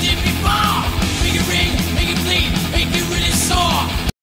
你明白。